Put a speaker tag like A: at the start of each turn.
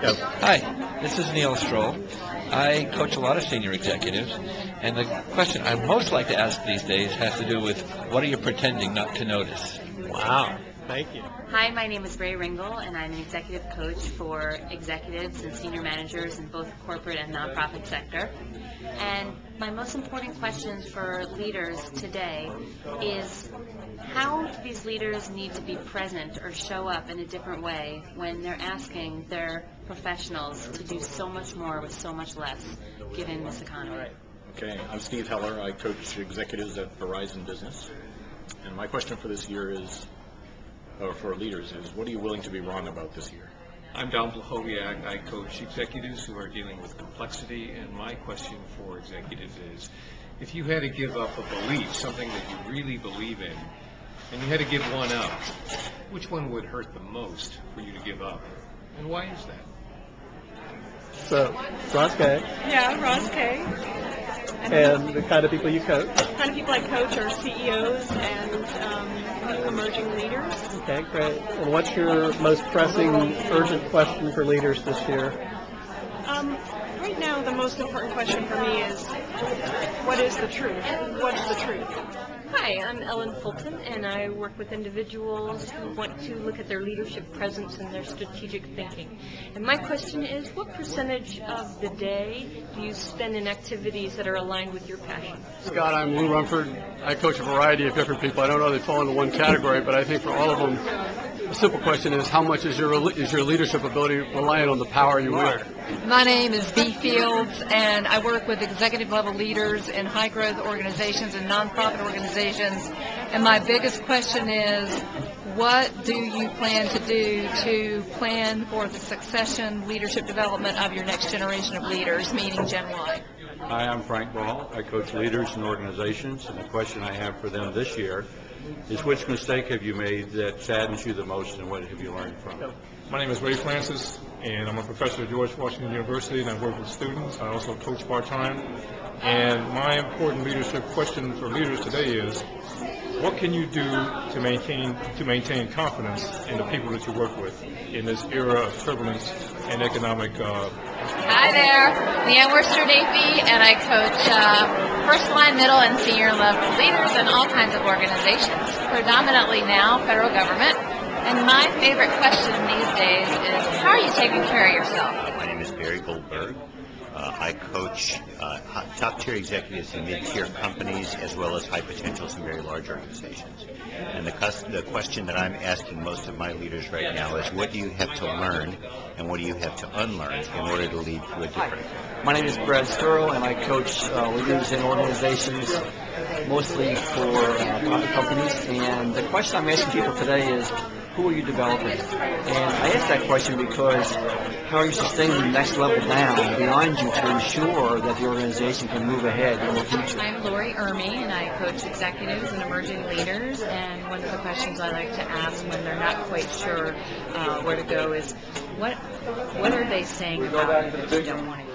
A: Go.
B: Hi, this is Neil Stroul. I coach a lot of senior executives, and the question I most like to ask these days has to do with what are you pretending not to notice?
A: Wow. Thank you.
C: Hi, my name is Ray Ringel, and I'm an executive coach for executives and senior managers in both corporate and nonprofit sector. And my most important questions for leaders today is how do these leaders need to be present or show up in a different way when they're asking their professionals to do so much more with so much less, given this economy?
D: Okay, I'm Steve Heller. I coach executives at Verizon Business. And my question for this year is, or for leaders, is what are you willing to be wrong about this year?
E: I'm Don Blahoviak. I coach executives who are dealing with complexity, and my question for executives is, if you had to give up a belief, something that you really believe in, and you had to give one up, which one would hurt the most for you to give up, and why is that?
A: So, Ross Kay,
F: Yeah, Ross Kay.
A: and the kind of people you coach.
F: the kind of people I coach are CEOs and um, emerging leaders.
A: Okay, great. And what's your most pressing, urgent question for leaders this year?
F: Um, right now, the most important question for me is, what is the truth? What is the truth?
G: Hi, I'm Ellen Fulton, and I work with individuals who want to look at their leadership presence and their strategic thinking. And my question is, what percentage of the day do you spend in activities that are aligned with your passion?
H: Scott, I'm Lou Rumford. I coach a variety of different people. I don't know they fall into one category, but I think for all of them, the simple question is how much is your is your leadership ability reliant on the power you wield?
I: My name is Bea Fields, and I work with executive level leaders in high growth organizations and nonprofit organizations. And my biggest question is, what do you plan to do to plan for the succession leadership development of your next generation of leaders, meaning Gen Y?
J: Hi, I'm Frank Ball. I coach leaders and organizations, and the question I have for them this year is which mistake have you made that saddens you the most, and what have you learned from it?
K: My name is Ray Francis, and I'm a professor at George Washington University, and I work with students. I also coach part-time. And my important leadership question for leaders today is, what can you do to maintain to maintain confidence in the people that you work with in this era of turbulence and economic? Uh,
L: Hi there, Leanne Worcester Davey, and I coach uh, first line, middle, and senior level leaders in all kinds of organizations, predominantly now federal government. And my favorite question these days is, how are you taking care of yourself?
M: My name is Barry Goldberg. Uh, I coach uh, top tier executives in mid tier companies as well as high potentials in very large organizations. And the, cus- the question that I'm asking most of my leaders right now is what do you have to learn and what do you have to unlearn in order to lead to a different? Hi.
N: My name is Brad Sturl, and I coach uh, leaders in organizations, mostly for uh, companies. And the question I'm asking people today is, who are you developing? And I ask that question because how are you sustaining the next level down behind you to ensure that the organization can move ahead in the future?
C: I'm Lori Ermy, and I coach executives and emerging leaders. And one of the questions I like to ask when they're not quite sure uh, where to go is, what what are they saying about it that you don't want to